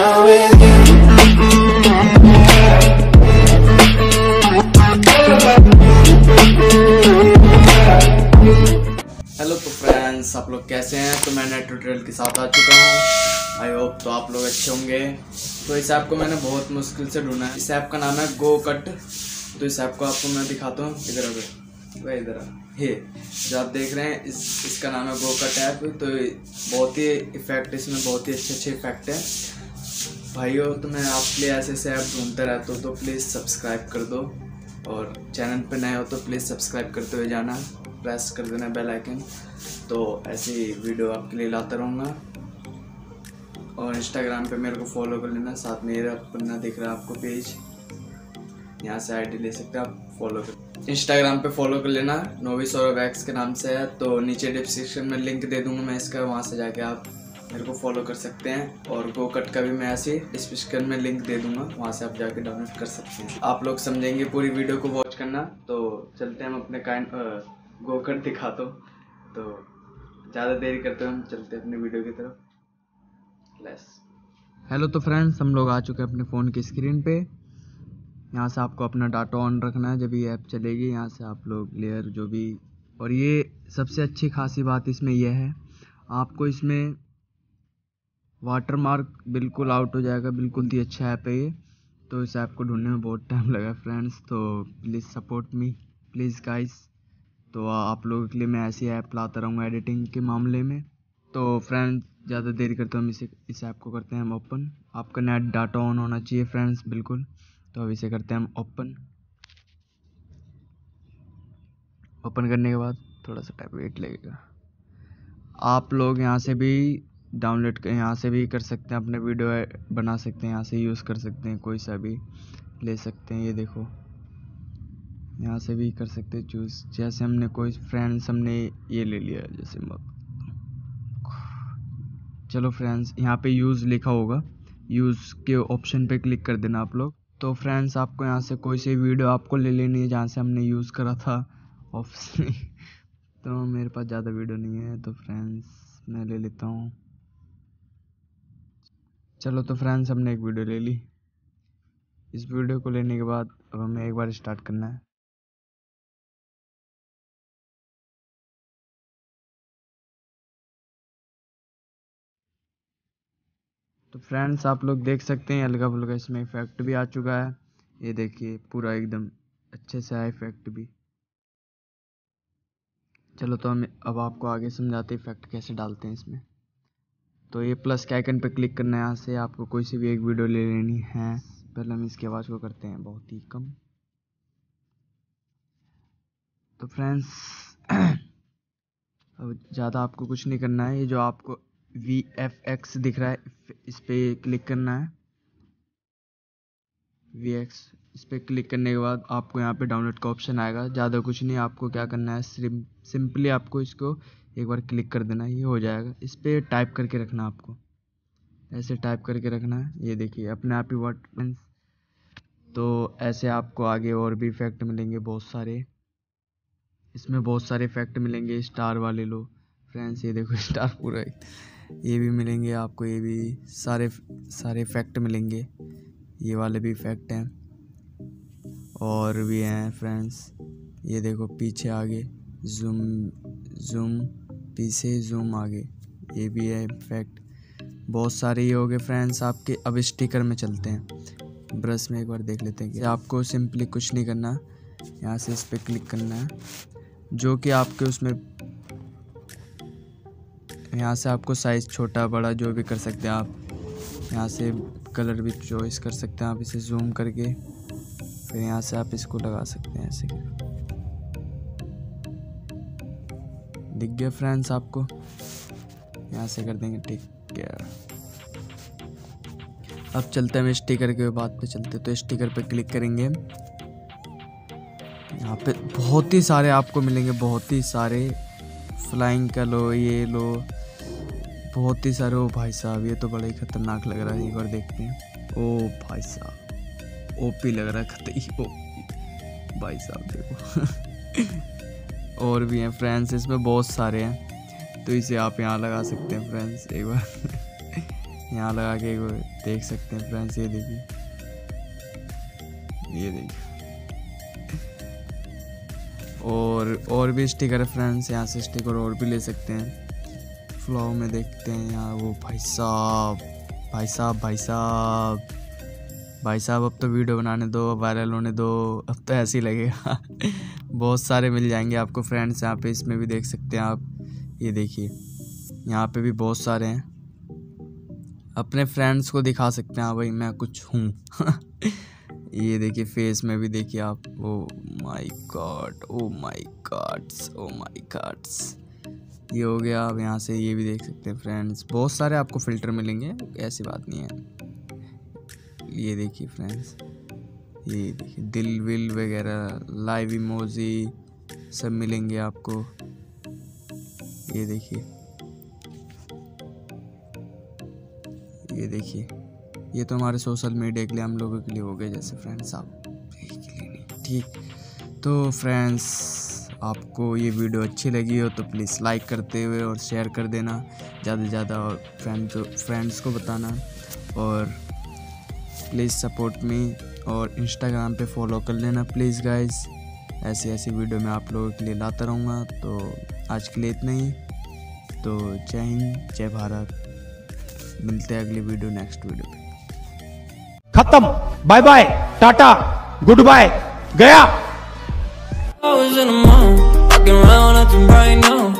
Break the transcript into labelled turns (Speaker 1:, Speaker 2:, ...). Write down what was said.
Speaker 1: Hello तो friends आप लोग कैसे हैं? तो मैं नए ट्यूटोरियल के साथ आ चुका हूँ। आई होप तो आप लोग अच्छे होंगे। तो इस ऐप को मैंने बहुत मुश्किल से ढूंढा है। इस ऐप का नाम है गो कट तो इस ऐप को आपको मैं दिखाता हूँ। इधर उधर वह इधर हे जो आप देख रहे हैं, इस, इसका नाम है गो कट ऐप तो बहुत ही इफ़ेक्ट इसमें बहुत ही अच्छे अच्छे इफ़ेक्ट हैं। भाइयों तो मैं आपके लिए ऐसे ऐसे ऐप ढूंढते रहता हूँ तो प्लीज़ सब्सक्राइब कर दो। और चैनल पे नए हो तो प्लीज़ सब्सक्राइब करते हुए जाना। प्रेस कर देना बेल आइकन तो ऐसी वीडियो आपके लिए लाता रहूँगा। और इंस्टाग्राम पे मेरे को फॉलो कर लेना। साथ में मेरा पन्ना दिख रहा है आपको पेज यहाँ से आईडी ले सकते हैं आप फॉलो कर। इंस्टाग्राम पे फॉलो कर लेना। नोवी वैक्स के नाम से है। तो नीचे डिस्क्रिप्शन में लिंक दे दूँगा मैं इसका। वहाँ से जाके आप मेरे को फॉलो कर सकते हैं और गो कट का भी मैं ऐसे डिस्क्रिप्शन में लिंक दे दूँगा, वहाँ से आप जाके डाउनलोड कर सकते हैं। आप लोग समझेंगे पूरी वीडियो को वॉच करना तो चलते हैं हम अपने काइंड गो कट दिखा दो तो ज़्यादा देरी करते हुए हम चलते हैं अपने वीडियो की तरफ़। लेस हेलो तो फ्रेंड्स हम लोग आ चुके हैं अपने फ़ोन की स्क्रीन पे। यहाँ से आपको अपना डाटा ऑन रखना है, जब ये ऐप चलेगी, यहाँ से आप लोग लेयर जो भी और ये सबसे अच्छी खासी बात इसमें यह है, आपको इसमें वाटर मार्क बिल्कुल आउट हो जाएगा, बिल्कुल ही अच्छा ऐप है ये। तो इस ऐप को ढूँढने में बहुत टाइम लगा फ्रेंड्स तो please support me please guys तो आप लोगों के लिए मैं ऐसी ऐप लाता रहूँगा एडिटिंग के मामले में। तो फ्रेंड्स ज़्यादा देर करते हम इसे, इस ऐप को करते हैं हम ओपन आपका नेट डाटा ऑन होना चाहिए फ्रेंड्स बिल्कुल। तो अब इसे करते हैं हम ओपन ओपन करने के बाद थोड़ा सा टाइम वेट लगेगा। आप लोग यहाँ से भी डाउनलोड कर यहाँ से भी कर सकते हैं, अपने वीडियो बना सकते हैं, यहाँ से यूज़ कर सकते हैं, कोई सा भी ले सकते हैं, ये देखो। यहाँ से भी कर सकते हैं चूज़। जैसे हमने कोई फ्रेंड्स हमने ये ले लिया, जैसे चलो फ्रेंड्स यहाँ पे यूज़ लिखा होगा। यूज़ के ऑप्शन पे क्लिक कर देना आप लोग। तो फ्रेंड्स आपको यहाँ से कोई सी वीडियो आपको ले लेनी है, जहाँ से हमने यूज़ करा था ऑप्शन तो मेरे पास ज़्यादा वीडियो नहीं है तो फ्रेंड्स मैं ले लेता हूँ। चलो तो फ्रेंड्स, हमने एक वीडियो ले ली। इस वीडियो को लेने के बाद अब हमें एक बार स्टार्ट करना है। तो फ्रेंड्स, आप लोग देख सकते हैं हल्का फुल्का इसमें इफ़ेक्ट भी आ चुका है। ये देखिए, पूरा एकदम अच्छे से आया इफ़ेक्ट भी। चलो तो हम, अब आपको आगे समझाते इफ़ेक्ट कैसे डालते हैं इसमें। तो ये प्लस के आइकन पे क्लिक करना है, यहाँ से आपको कोई सी भी एक वीडियो ले लेनी है। पहले हम इसकी आवाज़ को करते हैं, बहुत ही कम। तो फ्रेंड्स अब ज़्यादा आपको कुछ नहीं करना है, ये जो आपको वी एफ़ एक्स दिख रहा है, इस पर क्लिक करना है। वी एक्स इस पर क्लिक करने के बाद आपको यहाँ पे डाउनलोड का ऑप्शन आएगा। ज़्यादा कुछ नहीं, आपको क्या करना है सिंपली आपको इसको एक बार क्लिक कर देना, ये हो जाएगा। इस पर टाइप करके रखना आपको। ऐसे टाइप करके रखना है ये देखिए, अपने आप ही वर्ड तो ऐसे आपको आगे और भी इफ़ेक्ट मिलेंगे बहुत सारे। इसमें बहुत सारे इफ़ेक्ट मिलेंगे स्टार वाले लो। फ्रेंड्स ये देखो स्टार पूरा ये भी मिलेंगे आपको, ये भी सारे सारे इफ़ेक्ट मिलेंगे। ये वाले भी इफ़ेक्ट हैं। और भी हैं फ्रेंड्स ये देखो, पीछे आगे। जूम जूम पीछे जूम आगे। ये भी है इफ़ेक्ट बहुत सारे ये हो गए फ्रेंड्स आपके अब स्टिकर में चलते हैं। ब्रश में एक बार देख लेते हैं कि आपको सिंपली कुछ नहीं करना, यहाँ से इस पर क्लिक करना है, जो कि आपके उसमें, यहाँ से आपको साइज़ छोटा, बड़ा जो भी कर सकते हैं आप, यहाँ से कलर भी चॉइस कर सकते हैं आप इसे जूम करके फिर यहाँ से आप इसको लगा सकते हैं ऐसे। दिख गया फ्रेंड्स आपको। यहाँ से कर देंगे, ठीक है अब चलते हैं हम स्टिकर के बाद पे चलते तो स्टिकर पे क्लिक करेंगे यहाँ पे बहुत ही सारे आपको मिलेंगे, बहुत ही सारे। फ्लाइंग का लो, ये लो। बहुत ही सारे, ओ भाई साहब, ये तो बड़ा ही खतरनाक लग रहा है, एक बार देखते हैं। ओ भाई साहब ओपी लग रहा है खतई ओ भाई साहब, देखो। और भी हैं फ्रेंड्स इसमें बहुत सारे हैं। तो इसे आप यहाँ लगा सकते हैं फ्रेंड्स एक बार। यहाँ लगा के वो देख सकते हैं फ्रेंड्स ये देखिए। ये देखिए। और और भी स्टिकर है फ्रेंड्स यहाँ से स्टिकर और भी ले सकते हैं। फ्लो में देखते हैं यहाँ वो भाई साहब भाई साहब भाई साहब। भाई साहब, अब तो वीडियो बनाने दो वायरल होने दो, अब तो ऐसे ही लगेगा। बहुत सारे मिल जाएँगे आपको फ्रेंड्स यहाँ पे इसमें भी देख सकते हैं आप। ये देखिए, यहाँ पे भी बहुत सारे हैं। अपने फ्रेंड्स को दिखा सकते हैं हाँ भाई, मैं कुछ हूँ। ये देखिए फेस में भी देखिए आप। ओ my god oh my gods oh my gods ये हो गया, आप यहाँ से ये भी देख सकते हैं फ्रेंड्स बहुत सारे आपको फ़िल्टर मिलेंगे, ऐसी बात नहीं है। ये देखिए फ्रेंड्स ये देखिए, दिल विल वगैरह लाइव इमोजी सब मिलेंगे आपको। ये देखिए। ये देखिए। ये तो हमारे सोशल मीडिया के लिए हम लोगों के लिए हो गए जैसे फ्रेंड्स आप। ठीक। तो फ्रेंड्स आपको ये वीडियो अच्छी लगी हो तो प्लीज़ लाइक करते हुए और शेयर कर देना। ज़्यादा से ज़्यादा और फ्रेंड फ्रेंड्स को बताना। और प्लीज़ सपोर्ट मी और इंस्टाग्राम पे फॉलो कर लेना प्लीज़ गाइस ऐसी ऐसी वीडियो मैं आप लोगों के लिए लाता रहूँगा। तो आज के लिए इतना ही। तो जय हिंद जय भारत। मिलते हैं अगली वीडियो नेक्स्ट वीडियो पे।
Speaker 2: खत्म। Bye bye tata good bye गया।
Speaker 3: I was in the mall, walking around right now.